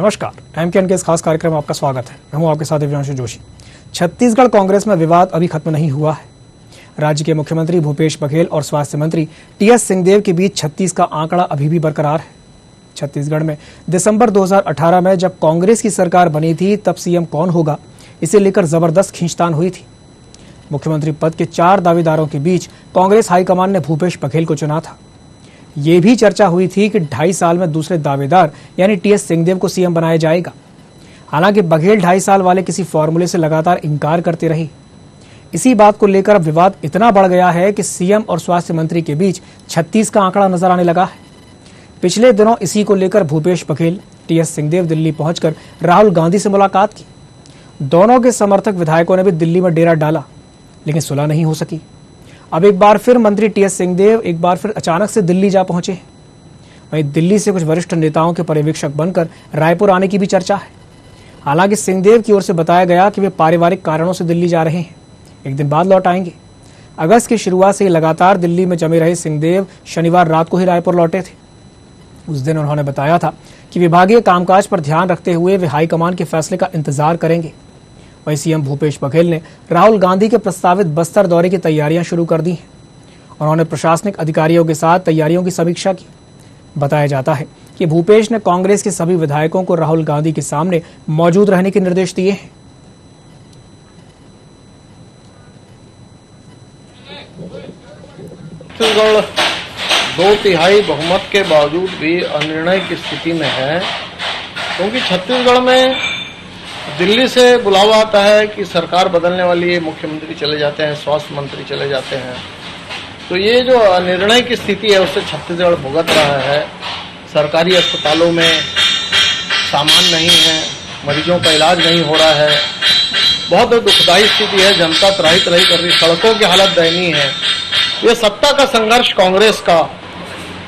नमस्कार एमकेएन के इस खास कार्यक्रम में आपका स्वागत है। मैं हूँ आपके साथ दिव्यांशु जोशी। छत्तीसगढ़ कांग्रेस में विवाद अभी खत्म नहीं हुआ है। राज्य के मुख्यमंत्री भूपेश बघेल और स्वास्थ्य मंत्री टीएस सिंहदेव के बीच छत्तीस का आंकड़ा अभी भी बरकरार है। छत्तीसगढ़ में दिसंबर 2018 में जब कांग्रेस की सरकार बनी थी, तब सीएम कौन होगा? इसे लेकर ज़बरदस्त खींचतान हुई थी। मुख्यमंत्री पद के चार दावेदारों के बीच कांग्रेस हाईकमान ने भूपेश बघेल को चुना था। ये भी चर्चा हुई थी कि ढाई साल में दूसरे दावेदार, यानी टीएस सिंहदेव को सीएम बनाया जाएगा। हालाँकि बघेल ढाई साल वाले किसी फॉर्मूले से लगातार इंकार करते रहे। इसी बात को लेकर अब विवाद इतना बढ़ गया है कि सीएम और स्वास्थ्य मंत्री के बीच 36 का आंकड़ा नज़र आने लगा है। पिछले दिनों इसी को लेकर भूपेश बघेल, टीएस सिंहदेव दिल्ली पहुंचकर राहुल गांधी से मुलाकात की। दोनों के समर्थक विधायकों ने भी दिल्ली में डेरा डाला, लेकिन सुलह नहीं हो सकी। अब एक बार फिर मंत्री टीएस सिंहदेव एक बार फिर अचानक से दिल्ली जा पहुँचे वहीं दिल्ली से कुछ वरिष्ठ नेताओं के पर्यवेक्षक बनकर रायपुर आने की भी चर्चा है। हालाँकि सिंहदेव की ओर से बताया गया कि वे पारिवारिक कारणों से दिल्ली जा रहे हैं। एक दिन बाद लौट आएँगे। अगस्त की शुरुआत से लगातार दिल्ली में जमे रहे सिंहदेव शनिवार रात को ही रायपुर लौटे थे। उस दिन उन्होंने बताया था कि विभागीय कामकाज पर ध्यान रखते हुए वे हाईकमान के फैसले का इंतज़ार करेंगे। वहीं सीएम भूपेश बघेल ने राहुल गांधी के प्रस्तावित बस्तर दौरे की तैयारियाँ शुरू कर दी हैं। उन्होंने प्रशासनिक अधिकारियों के साथ तैयारियों की समीक्षा की। बताया जाता है कि भूपेश ने कांग्रेस के सभी विधायकों को राहुल गांधी के सामने मौजूद रहने के निर्देश दिए हैं। छत्तीसगढ़ दो तिहाई बहुमत के बावजूद भी अनिर्णय की स्थिति में है, क्योंकि छत्तीसगढ़ में दिल्ली से बुलावा आता है कि सरकार बदलने वाली है, मुख्यमंत्री चले जाते हैं, स्वास्थ्य मंत्री चले जाते हैं। तो ये जो निर्णय की स्थिति है, उससे छत्तीसगढ़ भुगत रहा है। सरकारी अस्पतालों में सामान नहीं है, मरीजों का इलाज नहीं हो रहा है। बहुत दुखदायी स्थिति है, जनता त्राही त्राही कर रही, सड़कों की हालत दयनीय है। ये सत्ता का संघर्ष कांग्रेस का,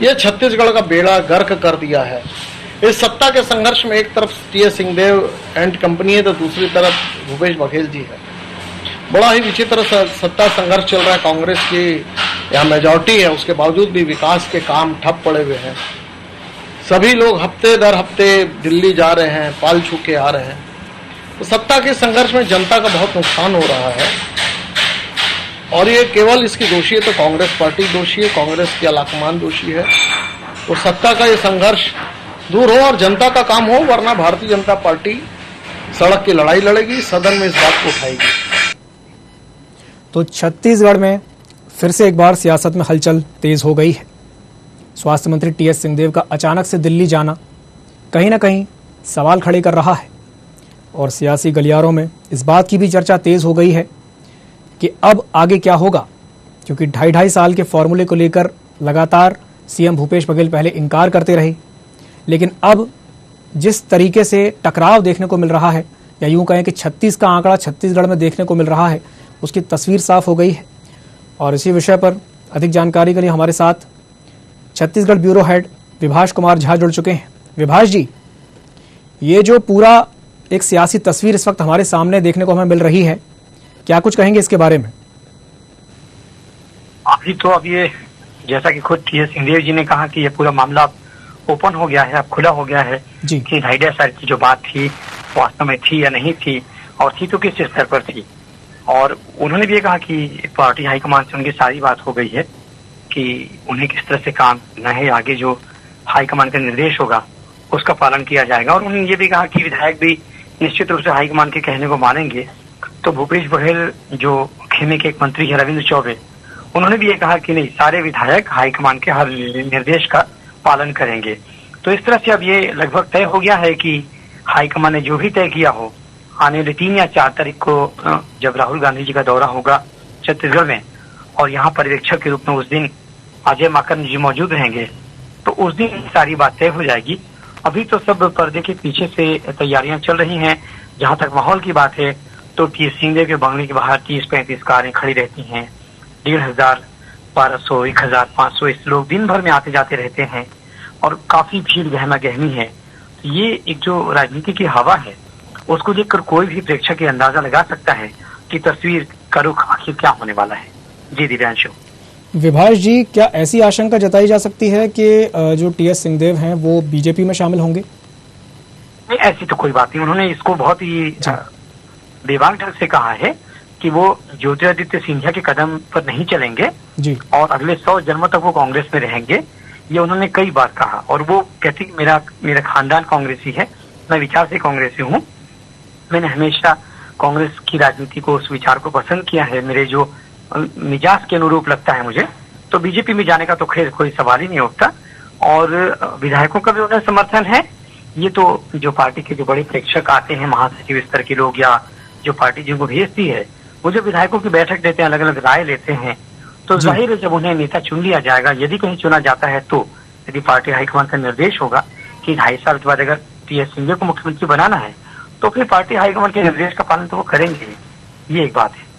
ये छत्तीसगढ़ का बेड़ा गर्क कर दिया है। इस सत्ता के संघर्ष में एक तरफ़ T S Singhdeo and company है तो दूसरी तरफ़ भूपेश बघेल जी है। बड़ा ही विचित्र सत्ता संघर्ष चल रहा है कांग्रेस की। यहाँ मेजोरिटी है, उसके बावजूद भी विकास के काम ठप पड़े हुए हैं। सभी लोग हफ़्ते दर हफ़्ते दिल्ली जा रहे हैं, पाल छू के आ रहे हैं। तो सत्ता के संघर्ष में जनता का बहुत नुकसान हो रहा है। और ये केवल इसकी दोषी है तो कांग्रेस पार्टी दोषी है, कांग्रेस की अलाकमान दोषी है। तो सत्ता का ये संघर्ष दूर हो और जनता का काम हो, वरना भारतीय जनता पार्टी सड़क की लड़ाई लड़ेगी, सदन में इस बात को उठाएगी। तो छत्तीसगढ़ में फिर से एक बार सियासत में हलचल तेज हो गई है। स्वास्थ्य मंत्री टीएस सिंहदेव का अचानक से दिल्ली जाना कहीं ना कहीं सवाल खड़े कर रहा है। और सियासी गलियारों में इस बात की भी चर्चा तेज हो गई है कि अब आगे क्या होगा, क्योंकि ढाई ढाई साल के फॉर्मूले को लेकर लगातार सीएम भूपेश बघेल पहले इनकार करते रहे। लेकिन अब जिस तरीके से टकराव देखने को मिल रहा है, या यूँ कहें कि 36 का आंकड़ा छत्तीसगढ़ में देखने को मिल रहा है, उसकी तस्वीर साफ़ हो गई है। और इसी विषय पर अधिक जानकारी के लिए हमारे साथ छत्तीसगढ़ ब्यूरो हेड विभाष कुमार झा जुड़ चुके हैं। विभाष जी, ये जो पूरा एक सियासी तस्वीर इस वक्त हमारे सामने देखने को हमें मिल रही है, क्या कुछ कहेंगे इसके बारे में? अभी तो अब ये, जैसा कि खुद टी एस सिंहदेव जी ने कहा कि ये पूरा मामला ओपन हो गया है अब खुला हो गया है कि ढाई साल की जो बात थी वास्तव में थी या नहीं थी और थी तो किस स्तर पर थी। और उन्होंने भी ये कहा कि पार्टी हाईकमान से उनकी सारी बात हो गई है कि उन्हें किस तरह से काम करना है आगे जो हाईकमान का निर्देश होगा उसका पालन किया जाएगा। और उन्होंने ये भी कहा कि विधायक भी निश्चित रूप से हाईकमान के कहने को मानेंगे। तो भूपेश बघेल जो खेमे के एक मंत्री है रविंद्र चौबे उन्होंने भी ये कहा कि नहीं सारे विधायक हाईकमान के हर निर्देश का पालन करेंगे। तो इस तरह से अब ये लगभग तय हो गया है कि हाईकमान ने जो भी तय किया हो, आने वाले तीन या चार तारीख को जब राहुल गांधी जी का दौरा होगा छत्तीसगढ़ में, और यहाँ पर्यवेक्षक के रूप में उस दिन अजय माकन जी मौजूद रहेंगे तो उस दिन सारी बात तय हो जाएगी। अभी तो सब पर्दे के पीछे से तैयारियाँ चल रही हैं। जहाँ तक माहौल की बात है तो टी सिंहदेव के बंगले के बाहर तीस पैंतीस कारें खड़ी रहती हैं। डेढ़ हज़ार बारह सौ एक हज़ार पाँच सौ इस लोग दिन भर में आते जाते रहते हैं और काफ़ी भीड़ गहमा गहमी है। तो ये एक जो राजनीति की हवा है उसको देखकर कोई भी प्रेक्षक ये अंदाज़ा लगा सकता है कि तस्वीर का रुख आखिर क्या होने वाला है। जी दिव्यांशु। विभाष जी क्या ऐसी आशंका जताई जा सकती है कि जो टी एस सिंहदेव हैं वो बीजेपी में शामिल होंगे? नहीं ऐसी तो कोई बात नहीं। उन्होंने इसको बहुत ही। बेबाक ढंग से कहा है। कि वो ज्योतिरादित्य सिंधिया के कदम पर नहीं चलेंगे जी। और अगले सौ जन्मों तक वो कांग्रेस में रहेंगे ये उन्होंने कई बार कहा। और वो कहती मेरा मेरा खानदान कांग्रेसी है मैं विचार से कांग्रेसी हूँ। मैंने हमेशा कांग्रेस की राजनीति को उस विचार को पसंद किया है। मेरे जो मिजाज के अनुरूप लगता है मुझे तो बीजेपी में जाने का तो खैर कोई सवाल ही नहीं उठता। और विधायकों का भी उन्हें समर्थन है। ये तो जो पार्टी के जो बड़े प्रेक्षक आते हैं महासचिव स्तर के लोग या जो पार्टी जिनको भेजती है वो जो विधायकों की बैठक देते हैं अलग अलग राय लेते हैं। तो ज़ाहिर है जब उन्हें नेता चुन लिया जाएगा यदि कहीं चुना जाता है तो यदि पार्टी हाईकमान का निर्देश होगा कि ढाई साल के बाद अगर टी एस सिंधिया को मुख्यमंत्री बनाना है तो फिर पार्टी हाईकमान के निर्देश का पालन तो वो करेंगे। ये एक बात है।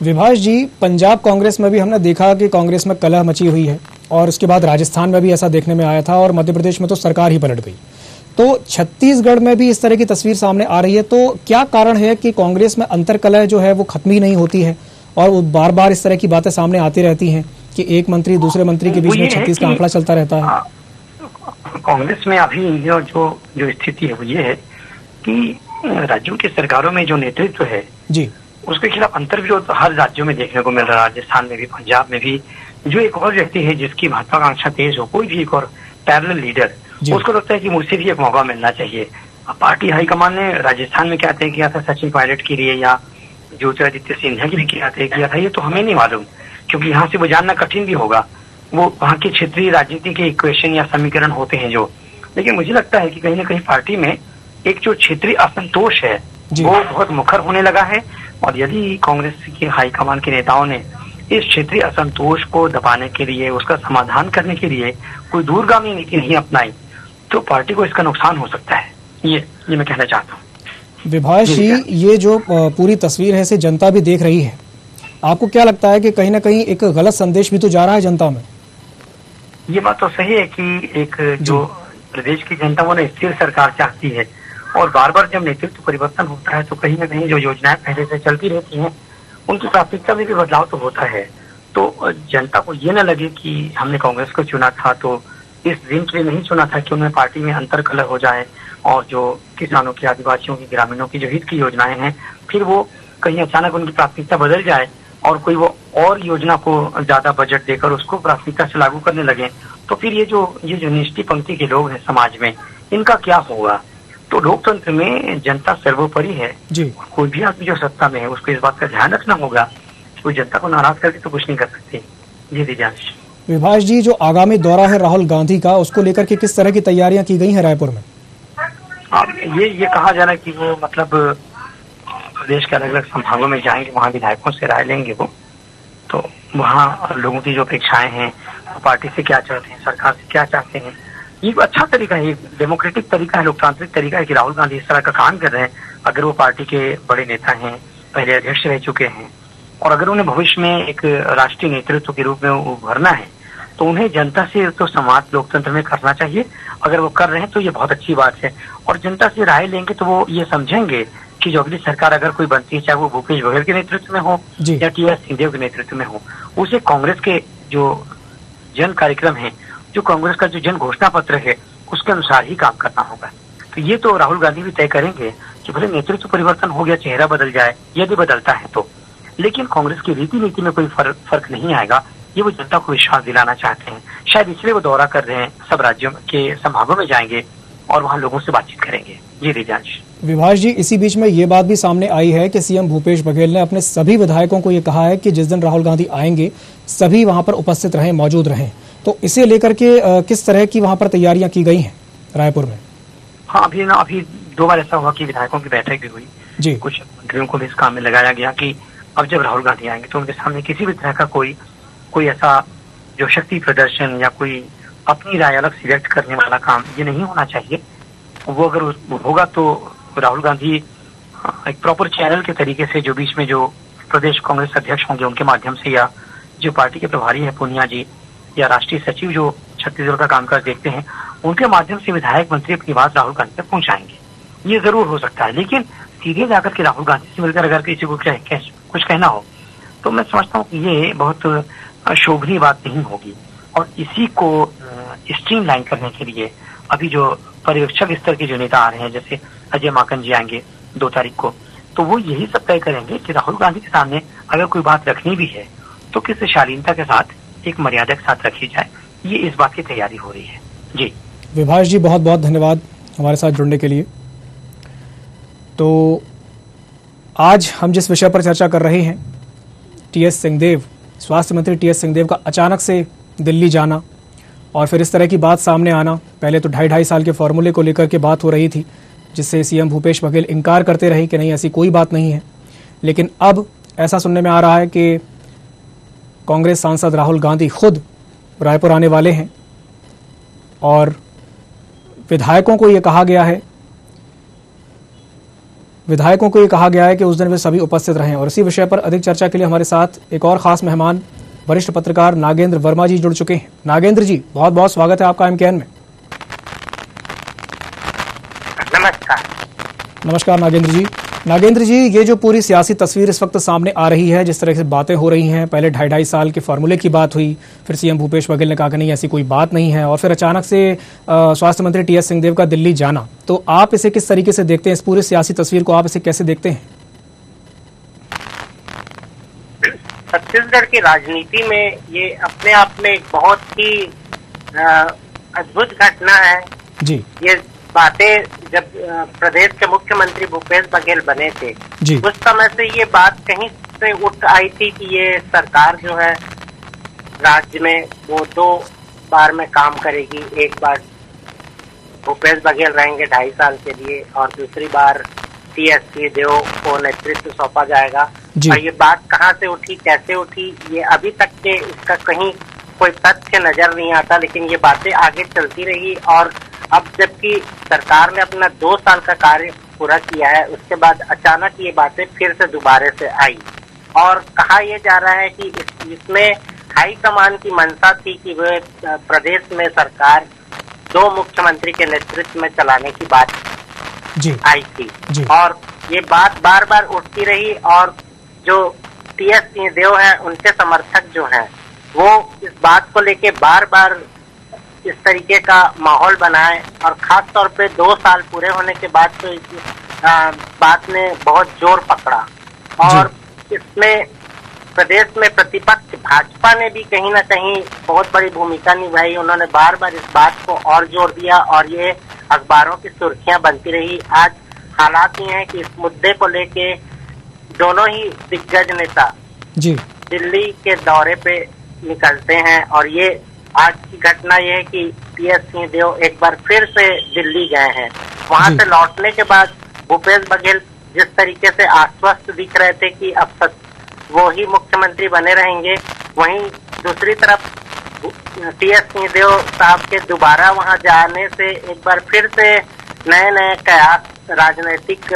विभाष जी पंजाब कांग्रेस में भी हमने देखा कि कांग्रेस में कलह मची हुई है और उसके बाद राजस्थान में भी ऐसा देखने में आया था और मध्य प्रदेश में तो सरकार ही पलट गई। तो छत्तीसगढ़ में भी इस तरह की तस्वीर सामने आ रही है। तो क्या कारण है कि कांग्रेस में अंतर कलह जो है वो खत्म ही नहीं होती है? और वो बार बार इस तरह की बातें सामने आती रहती हैं कि एक मंत्री दूसरे मंत्री के बीच में छत्तीस का आंकड़ा चलता रहता है। हाँ, कांग्रेस में अभी जो जो स्थिति है वो ये है कि राज्यों की सरकारों में जो नेतृत्व है जी। उसके खिलाफ अंतर अंतर्विरोध हर राज्यों में देखने को मिल रहा है। राजस्थान में भी पंजाब में भी। जो एक और व्यक्ति है जिसकी महत्वाकांक्षा तेज हो कोई भी एक और पैरल लीडर। उसको लगता है कि मुझसे भी एक मौका मिलना चाहिए। पार्टी हाईकमान ने राजस्थान में क्या तय किया था? सचिन पायलट के लिए या ज्योतिरादित्य सिंधिया के लिए क्या तय किया था? ये तो हमें नहीं मालूम क्योंकि यहाँ से वो जानना कठिन भी होगा। वो वहाँ की क्षेत्रीय राजनीति के इक्वेशन या समीकरण होते हैं जो। लेकिन मुझे लगता है कि कहीं ना कहीं पार्टी में एक जो क्षेत्रीय असंतोष है वो बहुत मुखर होने लगा है। और यदि कांग्रेस के हाईकमान के नेताओं ने इस क्षेत्रीय असंतोष को दबाने के लिए उसका समाधान करने के लिए कोई दूरगामी नीति नहीं अपनाई तो पार्टी को इसका नुकसान हो सकता है। ये ये मैं कहना चाहता हूँ। विभाष जी ये जो पूरी तस्वीर है इसे जनता भी देख रही है। आपको क्या लगता है कि कहीं ना कहीं एक गलत संदेश भी तो जा रहा है जनता में? ये बात तो सही है कि एक जो। प्रदेश की जनता वो ना स्थिर सरकार चाहती है। और बार बार जब नेतृत्व परिवर्तन होता है तो कहीं ना कहीं जो योजनाएँ पहले से चलती रहती हैं उनकी प्राथमिकता में भी बदलाव तो होता है। तो जनता को ये ना लगे कि हमने कांग्रेस को चुना था तो इस दिन के लिए नहीं चुना था कि उनमें पार्टी में अंतर कलह हो जाए और जो किसानों की आदिवासियों की ग्रामीणों की जो हित की योजनाएँ हैं फिर वो कहीं अचानक उनकी प्राथमिकता बदल जाए और कोई वो और योजना को ज़्यादा बजट देकर उसको प्राथमिकता से लागू करने लगे तो फिर ये जो ये जो निष्ठी पंक्ति के लोग हैं समाज में इनका क्या होगा? तो लोकतंत्र में जनता सर्वोपरि है। जी। कोई भी आदमी जो सत्ता में है उसको इस बात का ध्यान रखना होगा कोई जनता को नाराज़ करके तो कुछ नहीं कर सकते। जी दिव्यांश विभाष जी, जो आगामी दौरा है राहुल गांधी का, उसको लेकर के किस तरह की तैयारियाँ की गई हैं रायपुर में? अब ये ये कहा जा रहा है कि वो मतलब प्रदेश के अलग अलग संभागों में जाएँगे, वहाँ विधायकों से राय लेंगे वो। तो वहाँ लोगों की जो अपेक्षाएँ हैं वो पार्टी से क्या चाहते हैं, सरकार से क्या चाहते हैं, ये अच्छा तरीका है डेमोक्रेटिक तरीका है, लोकतांत्रिक तरीका है कि राहुल गांधी इस तरह का काम कर रहे हैं। अगर वो पार्टी के बड़े नेता हैं, पहले अध्यक्ष रह चुके हैं, और अगर उन्हें भविष्य में एक राष्ट्रीय नेतृत्व के रूप में उभरना है तो उन्हें जनता से तो संवाद लोकतंत्र में करना चाहिए। अगर वो कर रहे हैं तो ये बहुत अच्छी बात है। और जनता से राय लेंगे तो वो ये समझेंगे कि जो अगली सरकार अगर कोई बनती है चाहे वो भूपेश बघेल के नेतृत्व में हो या टी एस सिंहदेव के नेतृत्व में हो उसे कांग्रेस के जो जन कार्यक्रम है जो कांग्रेस का जो जन घोषणा पत्र है उसके अनुसार ही काम करना होगा। तो ये तो राहुल गांधी भी तय करेंगे कि भले नेतृत्व परिवर्तन हो गया चेहरा बदल जाए यदि बदलता है तो। लेकिन कांग्रेस की रीति नीति में कोई फ़र्क फ़र्क नहीं आएगा। ये वो जनता को विश्वास दिलाना चाहते हैं। शायद इसलिए वो दौरा कर रहे हैं सब राज्यों के संभागों में जाएँगे और वहाँ लोगों से बातचीत करेंगे। जी रिजांश। विभाष जी इसी बीच में ये बात भी सामने आई है कि सीएम भूपेश बघेल ने अपने सभी विधायकों को ये कहा है कि जिस दिन राहुल गांधी आएँगे सभी वहाँ पर उपस्थित रहें मौजूद रहें। तो इसे लेकर के किस तरह की वहाँ पर तैयारियाँ की गई हैं रायपुर में? हाँ अभी ना अभी दो बार ऐसा हुआ कि विधायकों की बैठक भी हुई। जी। कुछ मंत्रियों को भी इस काम में लगाया गया कि अब जब राहुल गांधी आएँगे तो उनके सामने किसी भी तरह का कोई कोई ऐसा जो शक्ति प्रदर्शन या कोई अपनी राय अलग से व्यक्त करने वाला काम ये नहीं होना चाहिए। वो अगर होगा तो राहुल गांधी एक प्रॉपर चैनल के तरीके से जो बीच में जो प्रदेश कांग्रेस अध्यक्ष होंगे उनके माध्यम से या जो पार्टी के प्रभारी है पूनिया जी या राष्ट्रीय सचिव जो छत्तीसगढ़ का कामकाज देखते हैं, उनके माध्यम से विधायक मंत्री अपनी बात राहुल गांधी तक पहुंचाएँगे। ये ज़रूर हो सकता है, लेकिन सीधे जाकर के राहुल गांधी से मिलकर अगर किसी को कुछ कहना हो तो मैं समझता हूँ कि ये बहुत शोभनीय बात नहीं होगी। और इसी को स्ट्रीम लाइन करने के लिए अभी जो पर्यवेक्षक स्तर के जो नेता आ रहे हैं, जैसे अजय माकन जी आएँगे दो तारीख को तो वो यही सब तय करेंगे कि राहुल गांधी के सामने अगर कोई बात रखनी भी है तो किस शालीनता के साथ, एक मर्यादा के साथ रखी जाए। ये इस बात की तैयारी हो रही है। जी। विभाष जी बहुत बहुत धन्यवाद हमारे साथ जुड़ने के लिए। तो आज हम जिस विषय पर चर्चा कर रहे हैं, टी एस सिंहदेव स्वास्थ्य मंत्री टी एस सिंहदेव का अचानक से दिल्ली जाना और फिर इस तरह की बात सामने आना, पहले तो ढाई ढाई साल के फॉर्मूले को लेकर के बात हो रही थी, जिससे सीएम भूपेश बघेल इनकार करते रहे कि नहीं, ऐसी कोई बात नहीं है। लेकिन अब ऐसा सुनने में आ रहा है कि कांग्रेस सांसद राहुल गांधी खुद रायपुर आने वाले हैं और विधायकों को ये कहा गया है विधायकों को ये कहा गया है कि उस दिन वे सभी उपस्थित रहें। और इसी विषय पर अधिक चर्चा के लिए हमारे साथ एक और खास मेहमान वरिष्ठ पत्रकार नागेंद्र वर्मा जी जुड़ चुके हैं। नागेंद्र जी बहुत बहुत स्वागत है आपका एम में। नमस्कार। नमस्कार नागेंद्र जी। नागेंद्र जी ये जो पूरी सियासी तस्वीर इस वक्त सामने आ रही है जिस तरह से बातें हो रही हैं पहले ढाई ढाई साल के फार्मूले की बात हुई फिर सीएम भूपेश बघेल ने कहा कि नहीं ऐसी कोई बात नहीं है और फिर अचानक से स्वास्थ्य मंत्री टी एस सिंहदेव का दिल्ली जाना। तो आप इसे किस तरीके से देखते हैं इस पूरी सियासी तस्वीर को आप इसे कैसे देखते हैं? छत्तीसगढ़ की राजनीति में ये अपने आप में एक बहुत ही अद्भुत घटना है। जी। ये बातें जब प्रदेश के मुख्यमंत्री भूपेश बघेल बने थे उस समय से ये बात कहीं से उठ आई थी कि ये सरकार जो है राज्य में वो दो बार में काम करेगी एक बार भूपेश बघेल रहेंगे ढाई साल के लिए और दूसरी बार टी एस सी देव को नेतृत्व सौंपा जाएगा। और ये बात कहाँ से उठी कैसे उठी ये अभी तक के इसका कहीं कोई तथ्य नज़र नहीं आता लेकिन ये बातें आगे चलती रही और अब जबकि सरकार ने अपना दो साल का कार्य पूरा किया है उसके बाद अचानक ये बातें फिर से दोबारे से आई। और कहा यह जा रहा है कि इस, इसमें हाई कमान की मंशा थी कि वे प्रदेश में सरकार दो मुख्यमंत्री के नेतृत्व में चलाने की बात जी। आई थी। जी। और ये बात बार बार उठती रही और जो टी एस सिंहदेव है उनके समर्थक जो हैं वो इस बात को लेके बार बार इस तरीके का माहौल बनाए और खास तौर पे दो साल पूरे होने के बाद तो इस बात ने बहुत ज़ोर पकड़ा। और इसमें प्रदेश में प्रतिपक्ष भाजपा ने भी कहीं ना कहीं बहुत बड़ी भूमिका निभाई। उन्होंने बार बार इस बात को और ज़ोर दिया और ये अखबारों की सुर्खियाँ बनती रही। आज हालात ये हैं कि इस मुद्दे को लेके दोनों ही दिग्गज नेता जी। दिल्ली के दौरे पे निकलते हैं और ये आज की घटना ये है कि पी एस सिंह देव एक बार फिर से दिल्ली गए हैं। वहाँ से लौटने के बाद भूपेश बघेल जिस तरीके से आश्वस्त दिख रहे थे कि अब तक वो ही मुख्यमंत्री बने रहेंगे वहीं दूसरी तरफ़ टी एस सिंहदेव साहब के दोबारा वहाँ जाने से एक बार फिर से नए नए कयास राजनीतिक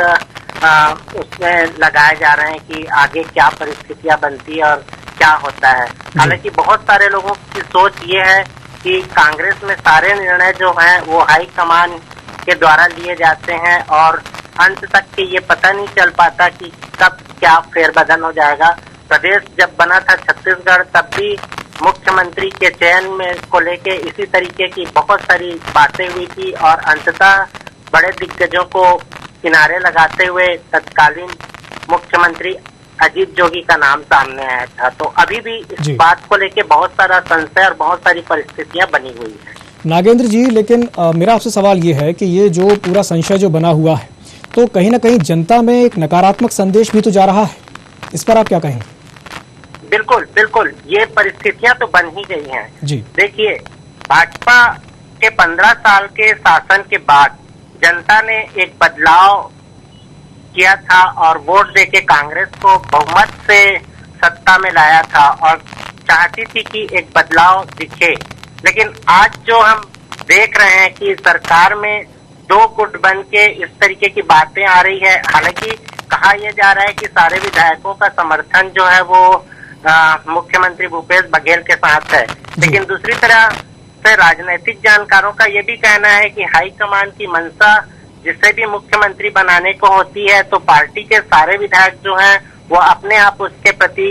उसमें लगाए जा रहे हैं कि आगे क्या परिस्थितियाँ बनती है और क्या होता है? हालाँकि बहुत सारे लोगों की सोच ये है कि कांग्रेस में सारे निर्णय जो हैं वो हाई कमान के द्वारा लिए जाते हैं और अंत तक के ये पता नहीं चल पाता कि कब क्या फेरबदल हो जाएगा। प्रदेश जब बना था छत्तीसगढ़ तब भी मुख्यमंत्री के चयन में को लेके इसी तरीके की बहुत सारी बातें हुई थी और अंततः बड़े दिग्गजों को किनारे लगाते हुए तत्कालीन मुख्यमंत्री अजीत जोगी का नाम सामने आया था। तो अभी भी इस बात को लेके बहुत सारा संशय और बहुत सारी परिस्थितियाँ बनी हुई है। नागेंद्र जी लेकिन अ, मेरा आपसे सवाल ये है कि ये जो पूरा संशय जो बना हुआ है तो कहीं ना कहीं जनता में एक नकारात्मक संदेश भी तो जा रहा है। इस पर आप क्या कहेंगे? बिल्कुल बिल्कुल ये परिस्थितियाँ तो बन ही गई हैं। जी। देखिए भाजपा के पंद्रह साल के शासन के बाद जनता ने एक बदलाव किया था और वोट देके कांग्रेस को बहुमत से सत्ता में लाया था और चाहती थी कि एक बदलाव दिखे। लेकिन आज जो हम देख रहे हैं कि सरकार में दो गुट बन के इस तरीके की बातें आ रही है। हालाँकि कहा यह जा रहा है कि सारे विधायकों का समर्थन जो है वो मुख्यमंत्री भूपेश बघेल के साथ है। लेकिन दूसरी तरह से राजनीतिक जानकारों का ये भी कहना है कि हाईकमान की मंशा जिसे भी मुख्यमंत्री बनाने को होती है तो पार्टी के सारे विधायक जो हैं वो अपने आप उसके प्रति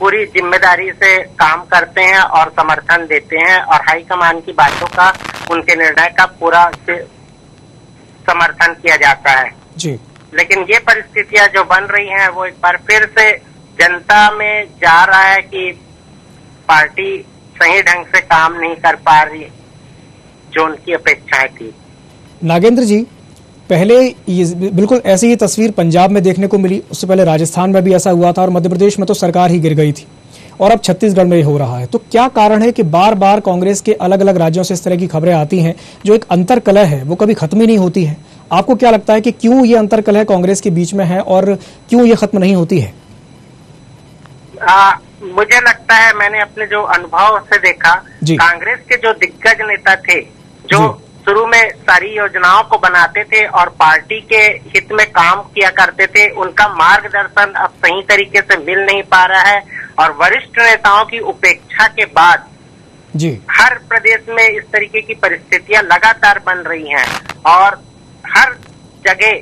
पूरी ज़िम्मेदारी से काम करते हैं और समर्थन देते हैं और हाईकमान की बातों का उनके निर्णय का पूरा समर्थन किया जाता है। जी। लेकिन ये परिस्थितियाँ जो बन रही हैं वो एक बार फिर से जनता में जा रहा है कि पार्टी सही ढंग से काम नहीं कर पा रही जो उनकी अपेक्षाएँ थी। नागेंद्र जी पहले ये बिल्कुल ऐसी ही तस्वीर पंजाब में देखने को मिली उससे पहले राजस्थान में भी ऐसा हुआ था और मध्य प्रदेश में तो सरकार ही गिर गई थी। और अब छत्तीसगढ़ में ये हो रहा है। तो क्या कारण है कि बार बार कांग्रेस के अलग अलग राज्यों से इस तरह की खबरें आती हैं जो एक अंतर कलह है वो कभी खत्म ही नहीं होती है? आपको क्या लगता है कि क्यों ये अंतर कलह कांग्रेस के बीच में है और क्यों ये खत्म नहीं होती है? आ, मुझे लगता है मैंने अपने जो अनुभव से देखा। कांग्रेस के जो दिग्गज नेता थे जो। शुरू में सारी योजनाओं को बनाते थे और पार्टी के हित में काम किया करते थे। उनका मार्गदर्शन अब सही तरीके से मिल नहीं पा रहा है और वरिष्ठ नेताओं की उपेक्षा के बाद जी। हर प्रदेश में इस तरीके की परिस्थितियाँ लगातार बन रही हैं और हर जगह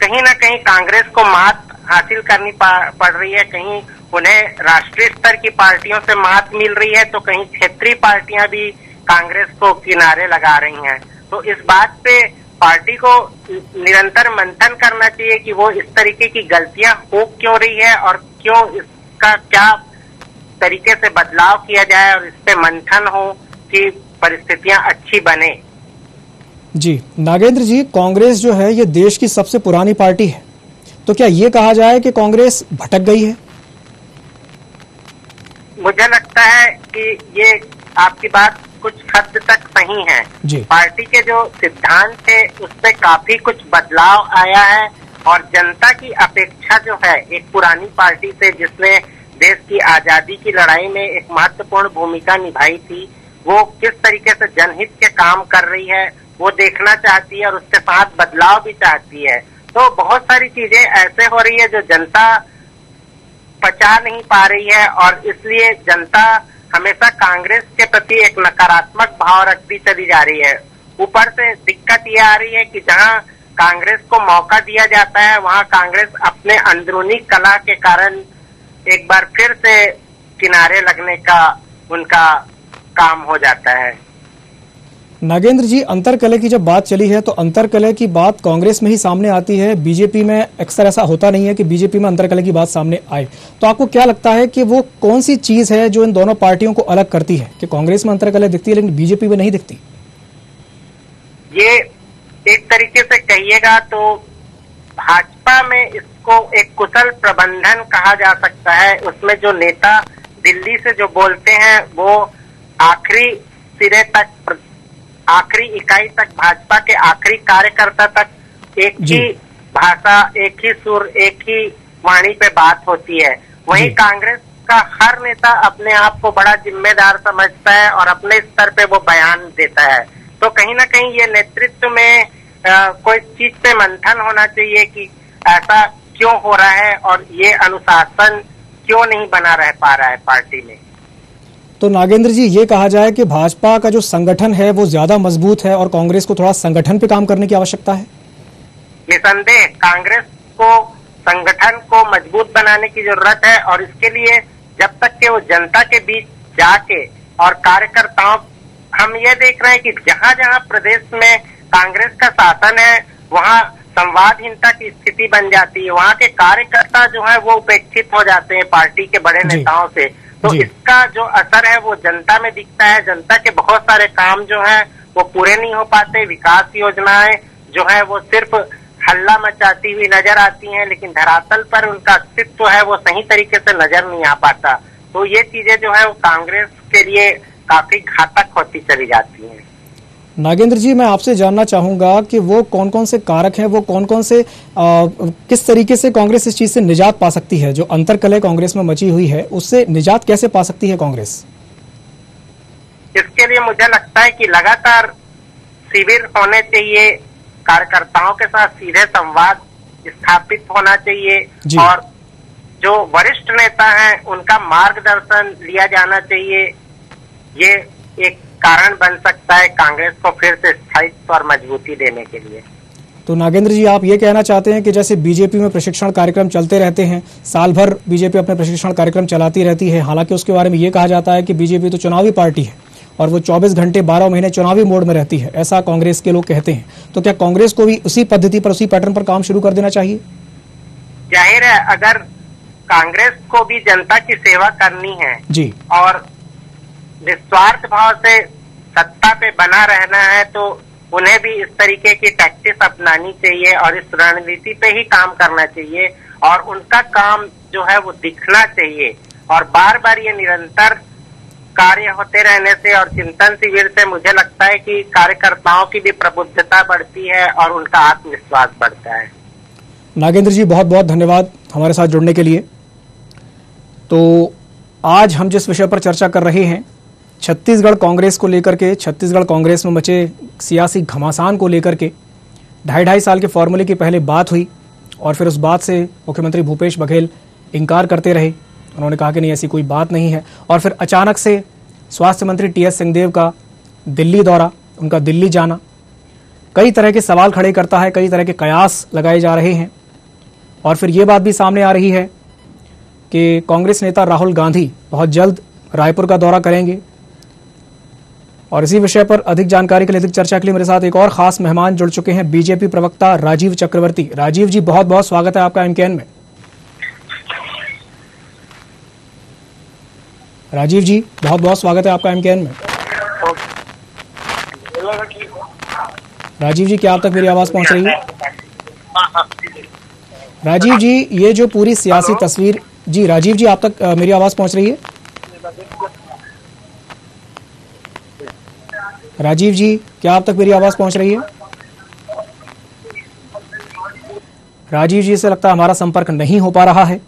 कहीं ना कहीं कांग्रेस को मात हासिल करनी पड़ रही है। कहीं उन्हें राष्ट्रीय स्तर की पार्टियों से मात मिल रही है तो कहीं क्षेत्रीय पार्टियाँ भी कांग्रेस को किनारे लगा रही हैं। तो इस बात पे पार्टी को निरंतर मंथन करना चाहिए कि वो इस तरीके की गलतियाँ हो क्यों रही है और क्यों इसका क्या तरीके से बदलाव किया जाए और इस पे मंथन हो कि परिस्थितियाँ अच्छी बने। जी नागेंद्र जी कांग्रेस जो है ये देश की सबसे पुरानी पार्टी है। तो क्या ये कहा जाए कि कांग्रेस भटक गई है? मुझे लगता है कि ये आपकी बात कुछ हद तक सही है। पार्टी के जो सिद्धांत थे उस पर काफ़ी कुछ बदलाव आया है और जनता की अपेक्षा जो है एक पुरानी पार्टी से जिसने देश की आज़ादी की लड़ाई में एक महत्वपूर्ण भूमिका निभाई थी वो किस तरीके से जनहित के काम कर रही है वो देखना चाहती है और उसके साथ बदलाव भी चाहती है। तो बहुत सारी चीज़ें ऐसे हो रही है जो जनता पचा नहीं पा रही है और इसलिए जनता हमेशा कांग्रेस के प्रति एक नकारात्मक भाव रखती चली जा रही है। ऊपर से दिक्कत ये आ रही है कि जहाँ कांग्रेस को मौका दिया जाता है, वहाँ कांग्रेस अपने अंदरूनी कला के कारण एक बार फिर से किनारे लगने का उनका काम हो जाता है। नागेंद्र जी अंतरकलह की जब बात चली है तो अंतरकलह की बात कांग्रेस में ही सामने आती है। बीजेपी में अक्सर ऐसा होता नहीं है कि बीजेपी में अंतरकलह की बात सामने आए। तो आपको क्या लगता है कि वो कौन सी चीज़ है जो इन दोनों पार्टियों को अलग करती है? कि कांग्रेस में अंतरकलह दिखती है, लेकिन बीजेपी में नहीं दिखती? ये एक तरीके से कहिएगा तो भाजपा में इसको एक कुशल प्रबंधन कहा जा सकता है। उसमें जो नेता दिल्ली से जो बोलते हैं, वो आखिरी सिरे तक आखिरी इकाई तक भाजपा के आखिरी कार्यकर्ता तक एक ही भाषा एक ही सुर एक ही वाणी पे बात होती है। वहीं। कांग्रेस का हर नेता अपने आप को बड़ा जिम्मेदार समझता है और अपने स्तर पे वो बयान देता है। तो कहीं ना कहीं ये नेतृत्व में अ, कोई चीज़ पे मंथन होना चाहिए कि ऐसा क्यों हो रहा है और ये अनुशासन क्यों नहीं बना रह पा रहा है पार्टी में। तो नागेंद्र जी ये कहा जाए कि भाजपा का जो संगठन है वो ज़्यादा मज़बूत है और कांग्रेस को थोड़ा संगठन पे काम करने की आवश्यकता है? निसंदेह कांग्रेस को संगठन को मज़बूत बनाने की ज़रूरत है और इसके लिए जब तक के वो जनता के बीच जाके और कार्यकर्ताओं हम ये देख रहे हैं कि जहाँ जहाँ प्रदेश में कांग्रेस का शासन है वहाँ संवादहीनता की स्थिति बन जाती है। वहाँ के कार्यकर्ता जो है वो उपेक्षित हो जाते हैं पार्टी के बड़े नेताओं से। तो इसका जो असर है वो जनता में दिखता है। जनता के बहुत सारे काम जो है वो पूरे नहीं हो पाते। विकास योजनाएँ जो है वो सिर्फ़ हल्ला मचाती हुई नज़र आती हैं लेकिन धरातल पर उनका अस्तित्व है वो सही तरीके से नज़र नहीं आ पाता। तो ये चीज़ें जो है वो कांग्रेस के लिए काफ़ी घातक होती चली जाती हैं। नागेंद्र जी मैं आपसे जानना चाहूँगा कि वो कौन कौन से कारक हैं वो कौन कौन से आ, किस तरीके से कांग्रेस इस चीज़ से निजात पा सकती है? जो अंतरकलह कांग्रेस में मची हुई है उससे निजात कैसे पा सकती है कांग्रेस? इसके लिए मुझे लगता है कि लगातार शिविर होने चाहिए कार्यकर्ताओं के साथ सीधे संवाद स्थापित होना चाहिए और जो वरिष्ठ नेता हैं उनका मार्गदर्शन लिया जाना चाहिए। ये एक कारण बन सकता है कांग्रेस को फिर से स्थायित्व और मजबूती देने के लिए। तो नागेंद्र जी आप ये कहना चाहते हैं कि जैसे बीजेपी में प्रशिक्षण कार्यक्रम चलते रहते हैं साल भर बीजेपी अपने प्रशिक्षण कार्यक्रम चलाती रहती है हालाँकि उसके बारे में ये कहा जाता है कि बीजेपी तो चुनावी पार्टी है और वो 24 घंटे 12 महीने चुनावी मोड में रहती है ऐसा कांग्रेस के लोग कहते हैं। तो क्या कांग्रेस को भी उसी पद्धति पर उसी पैटर्न पर काम शुरू कर देना चाहिए? ज़ाहिर है अगर कांग्रेस को भी जनता की सेवा करनी है जी। और निस्वार्थ भाव से सत्ता पे बना रहना है तो उन्हें भी इस तरीके की टैक्टिस अपनानी चाहिए और इस रणनीति पे ही काम करना चाहिए और उनका काम जो है वो दिखना चाहिए। और बार बार ये निरंतर कार्य होते रहने से और चिंतन शिविर से मुझे लगता है कि कार्यकर्ताओं की भी प्रबुद्धता बढ़ती है और उनका आत्मविश्वास बढ़ता है। नागेंद्र जी बहुत बहुत धन्यवाद हमारे साथ जुड़ने के लिए। तो आज हम जिस विषय पर चर्चा कर रहे हैं छत्तीसगढ़ कांग्रेस को लेकर के, छत्तीसगढ़ कांग्रेस में बचे सियासी घमासान को लेकर के ढाई ढाई साल के फॉर्मूले की पहले बात हुई और फिर उस बात से मुख्यमंत्री भूपेश बघेल इनकार करते रहे। उन्होंने कहा कि नहीं, ऐसी कोई बात नहीं है। और फिर अचानक से स्वास्थ्य मंत्री टी एस सिंहदेव का दिल्ली दौरा, उनका दिल्ली जाना। कई तरह के सवाल खड़े करता है, कई तरह के कयास लगाए जा रहे हैं। और फिर ये बात भी सामने आ रही है कि कांग्रेस नेता राहुल गांधी बहुत जल्द रायपुर का दौरा करेंगे। और इसी विषय पर अधिक जानकारी के लिए अधिक चर्चा के लिए मेरे साथ एक और खास मेहमान जुड़ चुके हैं बीजेपी प्रवक्ता राजीव चक्रवर्ती। राजीव जी बहुत बहुत स्वागत है आपका एमकेएन में। राजीव जी बहुत बहुत स्वागत है आपका एमकेएन में। राजीव जी, क्या आप तक मेरी आवाज़ पहुँच रही है? राजीव जी, ये जो पूरी सियासी तस्वीर, जी राजीव जी, आप तक मेरी आवाज़ पहुँच रही है? राजीव जी, क्या आप तक मेरी आवाज़ पहुँच रही है? राजीव जी से लगता है हमारा संपर्क नहीं हो पा रहा है।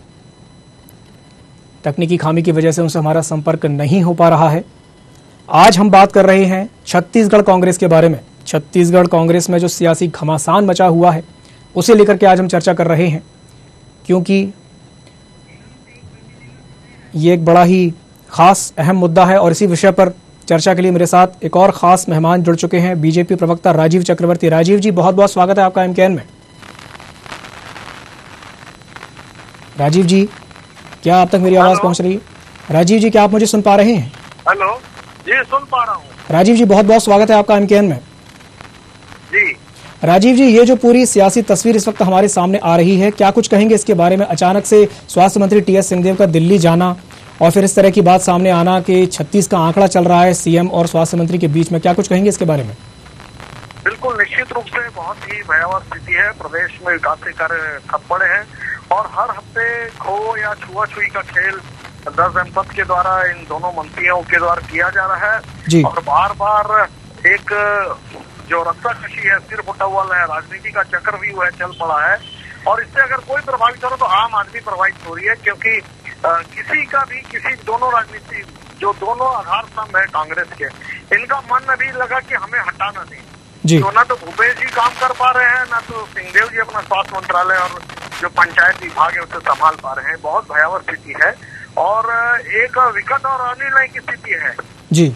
तकनीकी खामी की वजह से उनसे हमारा संपर्क नहीं हो पा रहा है। आज हम बात कर रहे हैं छत्तीसगढ़ कांग्रेस के बारे में। छत्तीसगढ़ कांग्रेस में जो सियासी घमासान मचा हुआ है, उसे लेकर के आज हम चर्चा कर रहे हैं। क्योंकि ये एक बड़ा ही खास अहम मुद्दा है और इसी विषय पर चर्चा के लिए मेरे साथ एक और खास मेहमान जुड़ चुके हैं बीजेपी प्रवक्ता राजीव चक्रवर्ती। राजीव जी बहुत बहुत स्वागत है आपका एमकेएन में। राजीव जी क्या आप तक मेरी आवाज़ पहुँच रही है? राजीव जी क्या आप मुझे सुन पा रहे हैं? हेलो। जी सुन पा रहा हूँ। राजीव जी बहुत बहुत स्वागत है आपका एमकेएन में। जी। राजीव जी ये जो पूरी सियासी तस्वीर इस वक्त हमारे सामने आ रही है क्या कुछ कहेंगे इसके बारे में? अचानक से स्वास्थ्य मंत्री टी एस सिंहदेव का दिल्ली जाना और फिर इस तरह की बात सामने आना कि 36 का आंकड़ा चल रहा है सीएम और स्वास्थ्य मंत्री के बीच में। क्या कुछ कहेंगे इसके बारे में? बिल्कुल निश्चित रूप से बहुत ही भयावह स्थिति है। प्रदेश में विकास के कार्य ठप पड़े हैं और हर हफ़्ते खो या छुआछुई का खेल दस जनपद के द्वारा इन दोनों मंत्रियों के द्वारा किया जा रहा है। जी। और बार बार एक जो रस्सा कशी है सिर फुटा हुआ है राजनीति का चक्र भी वह चल पड़ा है। और इससे अगर कोई प्रभावित हो रहा तो आम आदमी प्रभावित हो रही है क्योंकि किसी का भी किसी दोनों राजनीति जो दोनों आधार स्तंभ है कांग्रेस के इनका मन अभी लगा कि हमें हटाना नहीं। जी। तो ना तो भूपेश जी काम कर पा रहे हैं ना तो सिंहदेव जी अपना स्वास्थ्य मंत्रालय और जो पंचायत विभाग है उसे संभाल पा रहे हैं। बहुत भयावह स्थिति है। और एक विकट और अनिर्णय की स्थिति है। जी।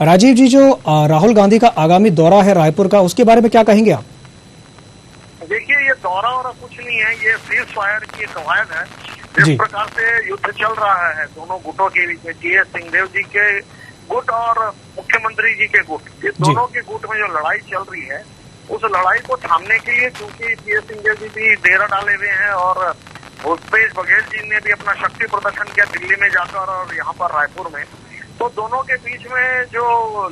राजीव जी जो राहुल गांधी का आगामी दौरा है रायपुर का उसके बारे में क्या कहेंगे आप? देखिए ये दौरा और कुछ नहीं है ये सीज फायर की कवायद है। जिस प्रकार से युद्ध चल रहा है दोनों गुटों के बीच में टी एस सिंहदेव जी के गुट और मुख्यमंत्री जी के गुट। ये दोनों के गुट में जो लड़ाई चल रही है उस लड़ाई को थामने के लिए क्योंकि टी एस सिंहदेव जी भी डेरा डाले हुए हैं और भूपेश बघेल जी ने भी अपना शक्ति प्रदर्शन किया दिल्ली में जाकर और यहाँ पर रायपुर में। तो दोनों के बीच में जो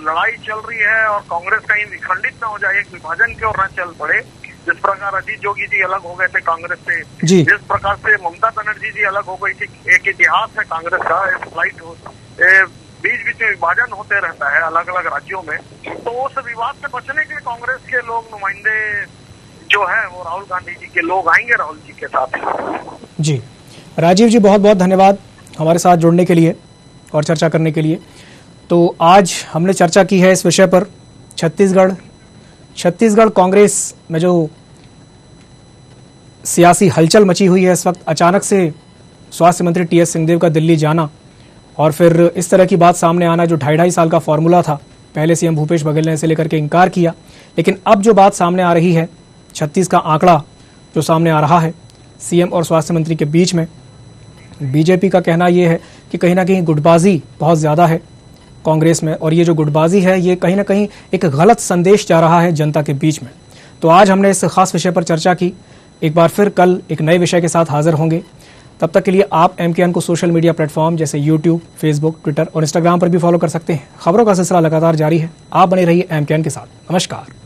लड़ाई चल रही है और कांग्रेस कहीं विखंडित ना हो जाए एक विभाजन की ओर न चल पड़े जिस प्रकार अजीत जोगी जी अलग हो गए थे कांग्रेस से। जिस प्रकार से ममता बनर्जी जी अलग हो गई थी एक इतिहास है कांग्रेस का एक फ़्लाइट बीच बीच में विभाजन होते रहता है अलग अलग राज्यों में। तो उस विवाद से बचने के लिए कांग्रेस के लोग नुमाइंदे जो है वो राहुल गांधी जी के लोग आएँगे राहुल जी के साथ। जी। राजीव जी बहुत बहुत धन्यवाद हमारे साथ जुड़ने के लिए और चर्चा करने के लिए। तो आज हमने चर्चा की है इस विषय पर छत्तीसगढ़ छत्तीसगढ़ कांग्रेस में जो सियासी हलचल मची हुई है इस वक्त, अचानक से स्वास्थ्य मंत्री टी एस सिंहदेव का दिल्ली जाना और फिर इस तरह की बात सामने आना जो ढाई ढाई साल का फॉर्मूला था। पहले सीएम भूपेश बघेल ने इसे लेकर के इनकार किया। लेकिन अब जो बात सामने आ रही है, छत्तीस का आंकड़ा जो सामने आ रहा है सीएम और स्वास्थ्य मंत्री के बीच में, बीजेपी का कहना यह है कि कहीं ना कहीं गुटबाजी बहुत ज़्यादा है। कांग्रेस में। और ये जो गुटबाजी है, ये कहीं ना कहीं एक गलत संदेश जा रहा है जनता के बीच में। तो आज हमने इस खास विषय पर चर्चा की। एक बार फिर कल एक नए विषय के साथ हाजिर होंगे। तब तक के लिए आप एम को सोशल मीडिया प्लेटफॉर्म जैसे यूट्यूब फेसबुक ट्विटर और इंस्टाग्राम पर भी फॉलो कर सकते हैं। खबरों का सिलसिला लगातार जारी है। आप बने रहिए एम के साथ। नमस्कार।